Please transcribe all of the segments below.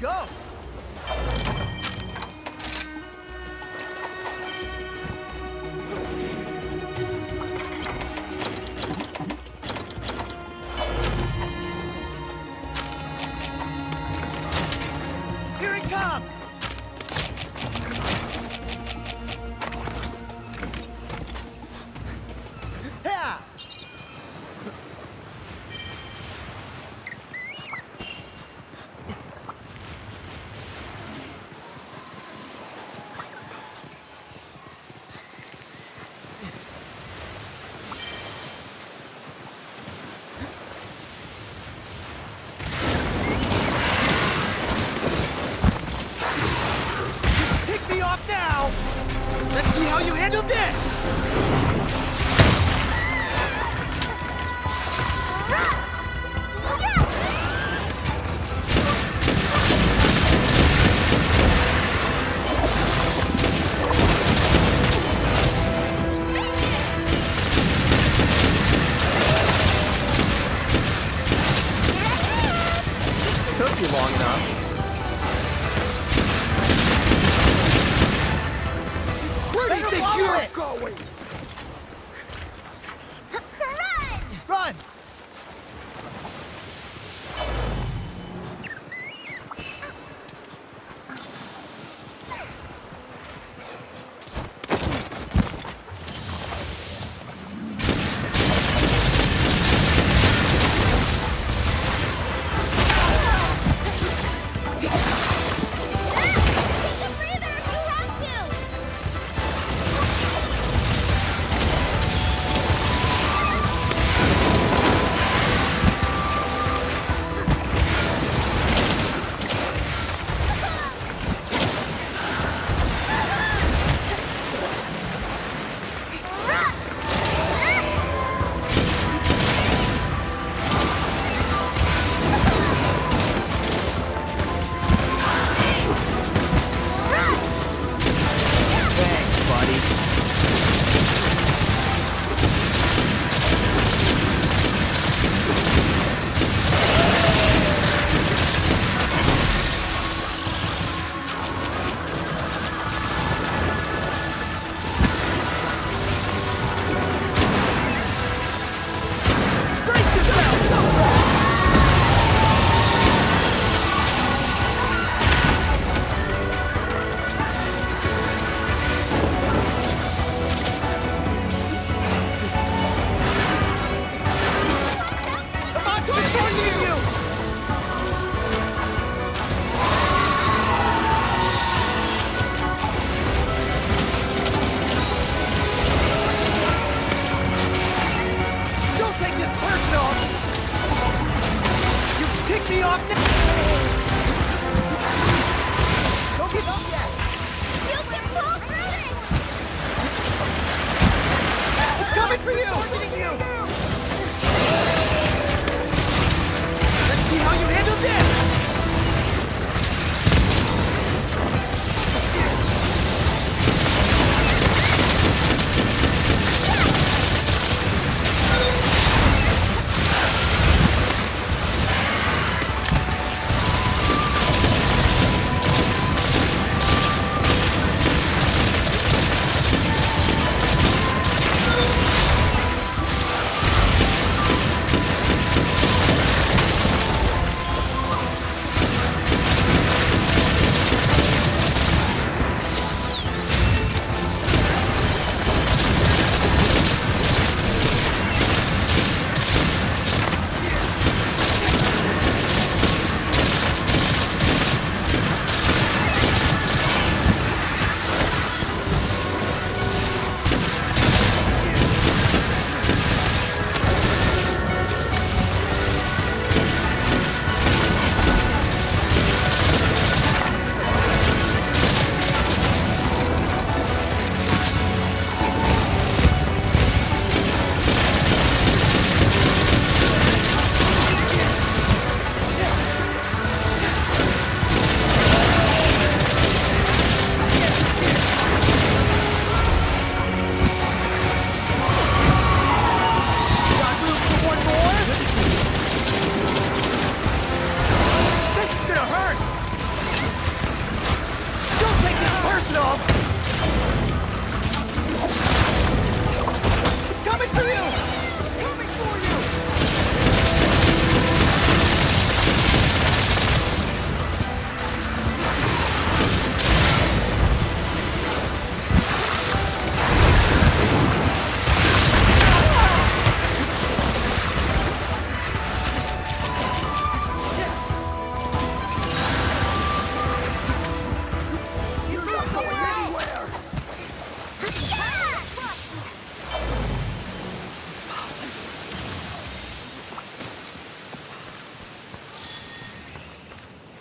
Let's go! You're going?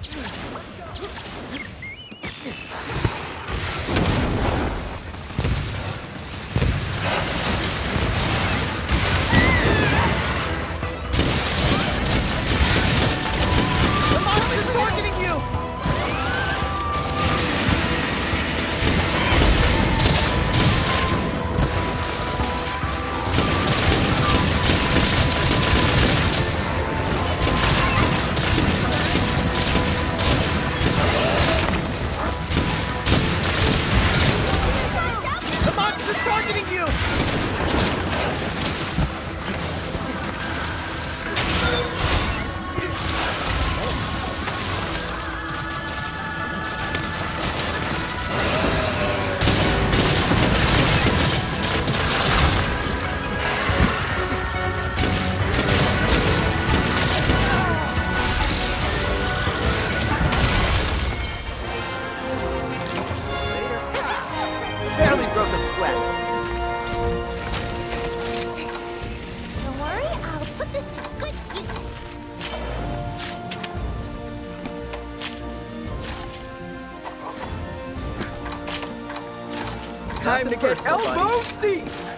Let's go! Time to get elbows deep.